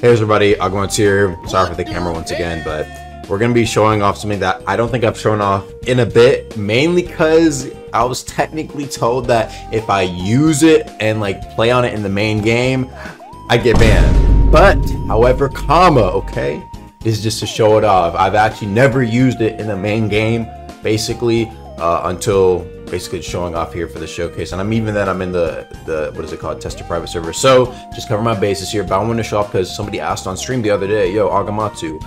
Hey everybody, Agamatsu here. Sorry for the camera once again, but we're gonna be showing off something that I don't think I've shown off in a bit, mainly because I was technically told that if I use it and like play on it in the main game, I get banned. But, however, comma, okay? This is just to show it off. I've actually never used it in the main game, basically, uh, until basically showing off here for the showcase. And I'm even then I'm in the the what is it called tester private server. So just cover my bases here. But I want to show off because somebody asked on stream the other day, yo Agamatsu,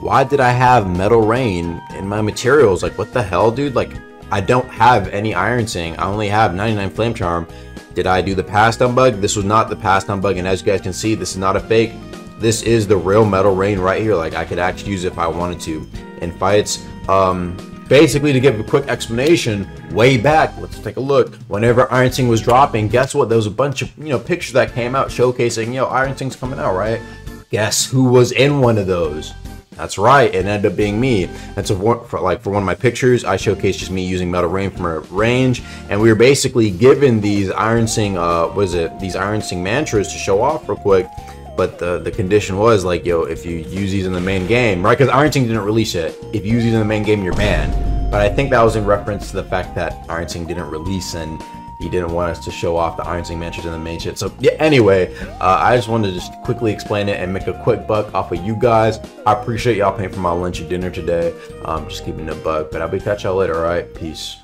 why did I have metal rain in my materials? Like what the hell, dude? Like I don't have any Ironsing. I only have 99 Flamecharm. Did I do the pass down bug? This was not the pass down bug, and as you guys can see, this is not a fake. This is the real metal rain right here. Like I could actually use it if I wanted to in fights. Um, basically to give a quick explanation way back. Let's take a look. Whenever Ironsing was dropping guess what? There was a bunch of you know pictures that came out showcasing yo Ironsing's coming out right? Guess who was in one of those? That's right it ended up being me. And so for, for like for one of my pictures i showcased just me using metal rain from a range and we were basically given these Ironsing uh what is it? These Ironsing mantras to show off real quick. But the the condition was like, yo, if you use these in the main game, right? Because Ironsing didn't release it. If you use these in the main game, you're banned. But I think that was in reference to the fact that Ironsing didn't release and he didn't want us to show off the Ironsing mantras in the main shit. So yeah, anyway, uh, I just wanted to just quickly explain it and make a quick buck off of you guys. I appreciate y'all paying for my lunch and dinner today. Um, just keeping a buck, but I'll be catch y'all later. All right, peace.